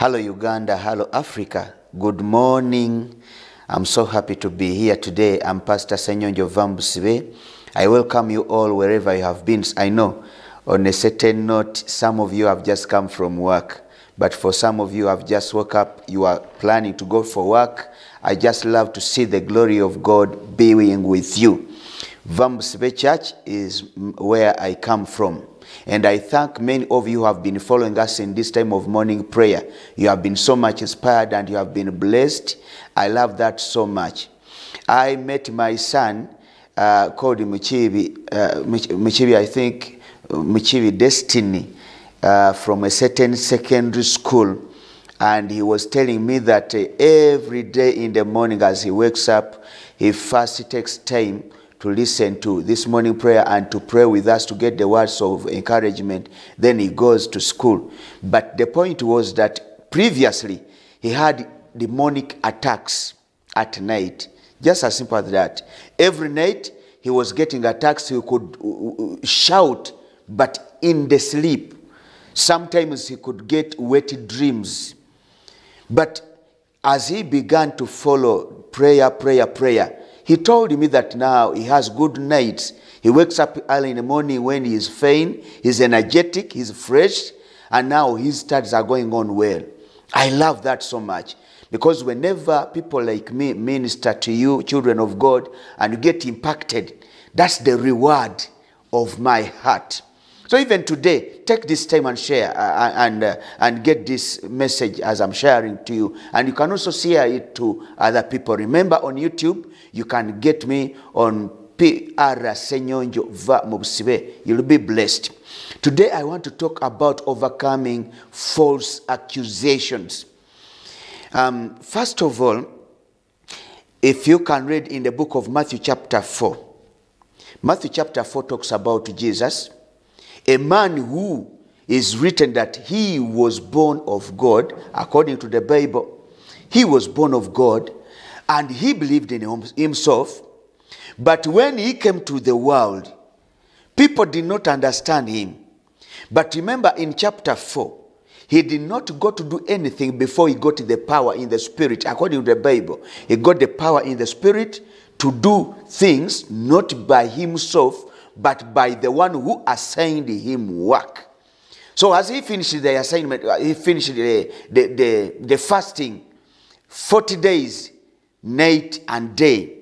Hello, Uganda. Hello, Africa. Good morning. I'm so happy to be here today. I'm Pastor Senyonjo Vambusibe. I welcome you all wherever you have been. I know on a certain note, some of you have just come from work, but for some of you have just woke up, you are planning to go for work. I just love to see the glory of God being with you. Vamubusibe Church is where I come from. And I thank many of you who have been following us in this time of morning prayer. You have been so much inspired and you have been blessed. I love that so much. I met my son uh, called Muchibi, uh, I think, Muchibi Destiny, uh, from a certain secondary school. And he was telling me that uh, every day in the morning as he wakes up, he first takes time to listen to this morning prayer and to pray with us to get the words of encouragement. Then he goes to school. But the point was that previously he had demonic attacks at night. Just as simple as that. Every night he was getting attacks. He could uh, uh, shout, but in the sleep. Sometimes he could get wet dreams. But as he began to follow prayer, prayer, prayer, he told me that now he has good nights. He wakes up early in the morning when he is fine, he's energetic, he's fresh, and now his studies are going on well. I love that so much because whenever people like me minister to you, children of God, and you get impacted, that's the reward of my heart. So even today, take this time and share uh, and, uh, and get this message as I'm sharing to you. And you can also share it to other people. Remember on YouTube, you can get me on PR Ssenyonjo Va Mubusibe. You'll be blessed. Today I want to talk about overcoming false accusations. Um, first of all, if you can read in the book of Matthew chapter 4. Matthew chapter 4 talks about Jesus a man who is written that he was born of God, according to the Bible. He was born of God and he believed in himself. But when he came to the world, people did not understand him. But remember in chapter 4, he did not go to do anything before he got the power in the spirit, according to the Bible. He got the power in the spirit to do things not by himself, but by the one who assigned him work. So as he finished the assignment, he finished the, the, the, the fasting 40 days, night and day.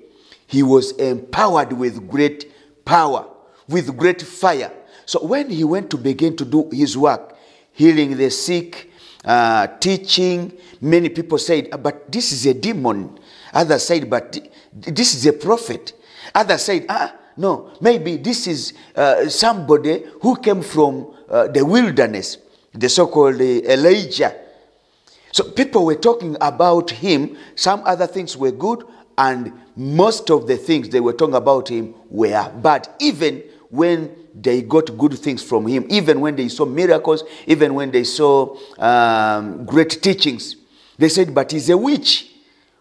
He was empowered with great power, with great fire. So when he went to begin to do his work, healing the sick, uh, teaching, many people said, but this is a demon. Others said, but this is a prophet. Others said, ah, no, maybe this is uh, somebody who came from uh, the wilderness, the so called uh, Elijah. So people were talking about him. Some other things were good, and most of the things they were talking about him were bad. Even when they got good things from him, even when they saw miracles, even when they saw um, great teachings, they said, But he's a witch.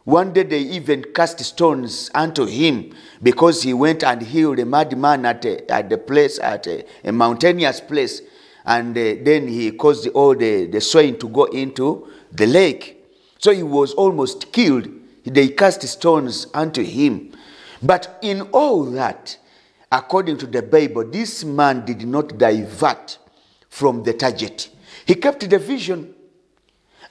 One day they even cast stones unto him because he went and healed a madman at, a, at the place, at a, a mountainous place. And uh, then he caused all the, the swine to go into the lake. So he was almost killed. They cast stones unto him. But in all that, according to the Bible, this man did not divert from the target. He kept the vision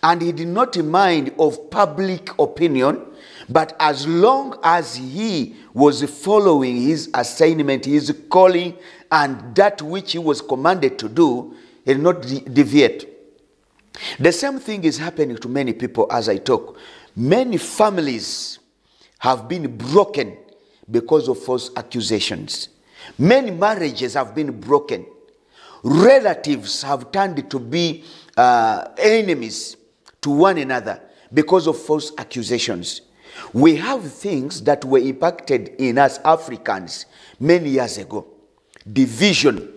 and he did not mind of public opinion but as long as he was following his assignment his calling and that which he was commanded to do he did not de- deviate. The same thing is happening to many people as i talk. Many families have been broken because of false accusations. Many marriages have been broken. Relatives have turned to be uh, enemies to one another because of false accusations. We have things that were impacted in us Africans many years ago. Division.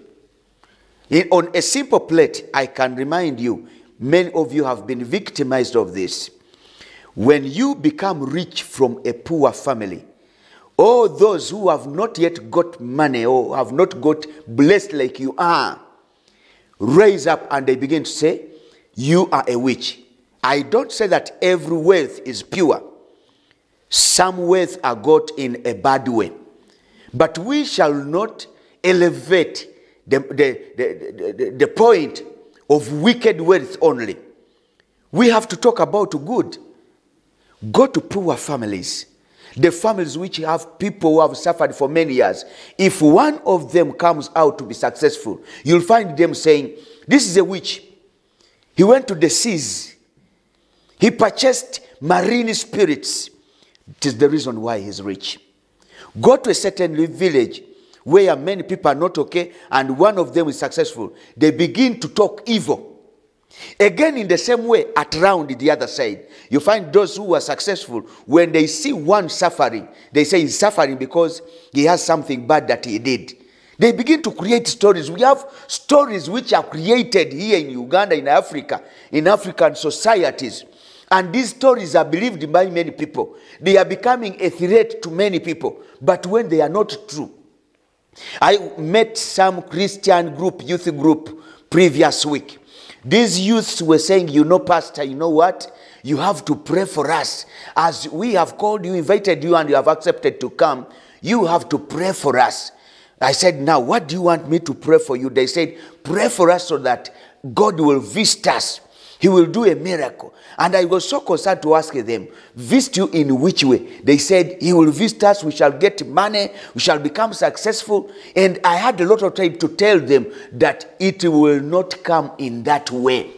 In, on a simple plate, I can remind you, many of you have been victimized of this. When you become rich from a poor family, all those who have not yet got money or have not got blessed like you are, raise up and they begin to say, You are a witch I don't say that every wealth is pure. Some wealth are got in a bad way. But we shall not elevate the, the, the, the, point of wicked wealth only. We have to talk about good. Go to poor families, the families which have people who have suffered for many years. If one of them comes out to be successful, you'll find them saying, This is a witch. He went to the seas, he purchased marine spirits. It is the reason why he's rich. Go to a certain village where many people are not okay and one of them is successful. They begin to talk evil. Again, in the same way, at round the other side, you find those who are successful, when they see one suffering, they say he's suffering because he has something bad that he did. They begin to create stories. We have stories which are created here in Uganda, in Africa, in African societies. And these stories are believed by many people. They are becoming a threat to many people. But when they are not true, I met some Christian group, youth group, previous week. These youths were saying, You know, Pastor, you know what? You have to pray for us. As we have called you, invited you, and you have accepted to come, you have to pray for us. I said, Now, what do you want me to pray for you? They said, Pray for us so that God will visit us. He will do a miracle. And I was so concerned to ask them, Visit you in which way? They said, He will visit us, we shall get money, we shall become successful. And I had a lot of time to tell them that it will not come in that way.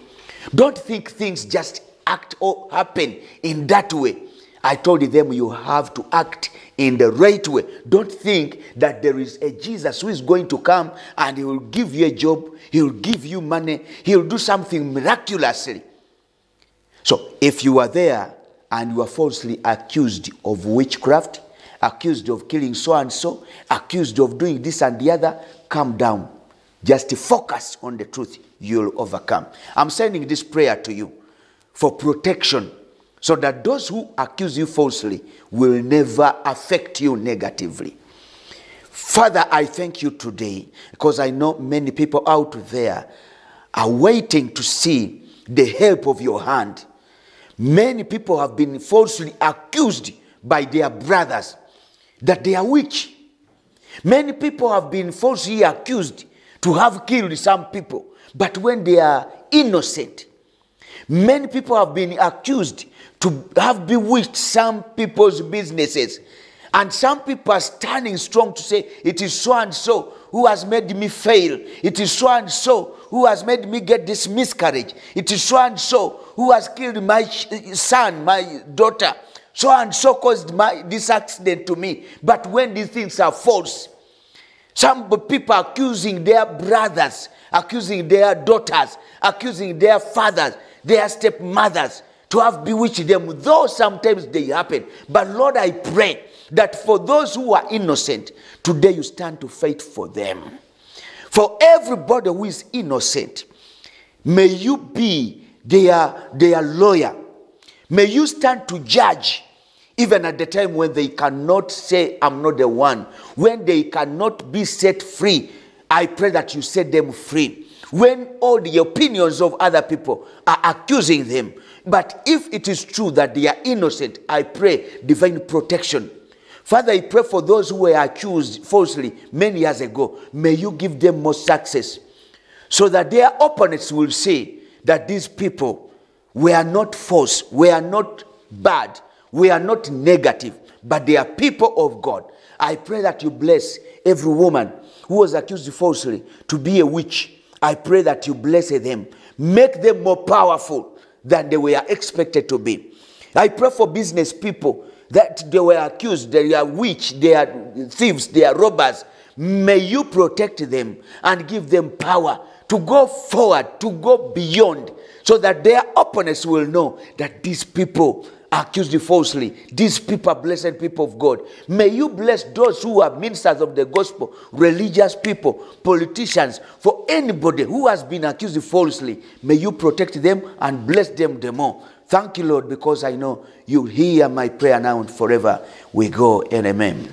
Don't think things just act or happen in that way. I told them you have to act in the right way. Don't think that there is a Jesus who is going to come and he will give you a job, he will give you money, he will do something miraculously. So if you are there and you are falsely accused of witchcraft, accused of killing so and so, accused of doing this and the other, calm down. Just focus on the truth. You'll overcome. I'm sending this prayer to you for protection so that those who accuse you falsely will never affect you negatively. Father, I thank you today because I know many people out there are waiting to see the help of your hand. Many people have been falsely accused by their brothers that they are witch. Many people have been falsely accused to have killed some people, but when they are innocent, many people have been accused to have bewitched some people's businesses. And some people are standing strong to say, It is so and so who has made me fail. It is so and so who has made me get this miscarriage. It is so and so who has killed my son, my daughter. So and so caused my, this accident to me. But when these things are false, some people are accusing their brothers, accusing their daughters, accusing their fathers, their stepmothers to have bewitched them, though sometimes they happen. But Lord, I pray that for those who are innocent, today you stand to fight for them. For everybody who is innocent, may you be their, their lawyer. May you stand to judge even at the time when they cannot say, I'm not the one. When they cannot be set free, I pray that you set them free. When all the opinions of other people are accusing them, but if it is true that they are innocent, I pray divine protection. Father, I pray for those who were accused falsely many years ago. May you give them more success so that their opponents will see that these people were not false, were not bad, were not negative, but they are people of God. I pray that you bless every woman who was accused falsely to be a witch. I pray that you bless them, make them more powerful than they were expected to be. I pray for business people that they were accused, they are witch, they are thieves, they are robbers. May you protect them and give them power to go forward, to go beyond, so that their opponents will know that these people accused falsely. These people blessed people of God. May you bless those who are ministers of the gospel, religious people, politicians, for anybody who has been accused falsely. May you protect them and bless them the more. Thank you, Lord, because I know you hear my prayer now and forever we go and amen.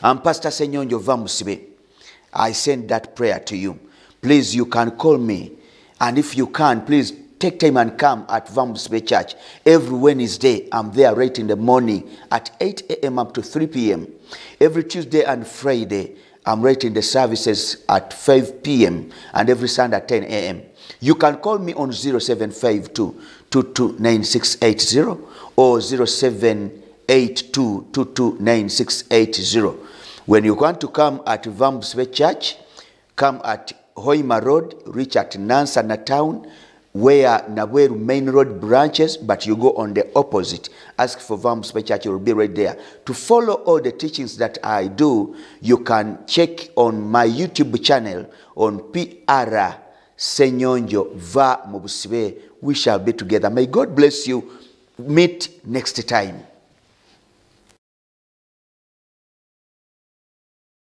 I'm Pastor Ssenyonjo Vamubusibe. I send that prayer to you. Please, you can call me. And if you can, please take time and come at Vamubusibe Church. Every Wednesday, I'm there right in the morning at 8 a.m. up to 3 p.m. Every Tuesday and Friday, I'm right in the services at 5 p.m. and every Sunday at 10 a.m. You can call me on 0752 229680 or 0782 229680. When you want to come at Vamubusibe Church, come at Hoima Road, reach at Nansana Town, where Nabweru Main Road branches, but you go on the opposite. Ask for Vambusbe Church, it will be right there. To follow all the teachings that I do, you can check on my YouTube channel on PR Senyonjo Va Mubusibe. We shall be together. May God bless you. Meet next time.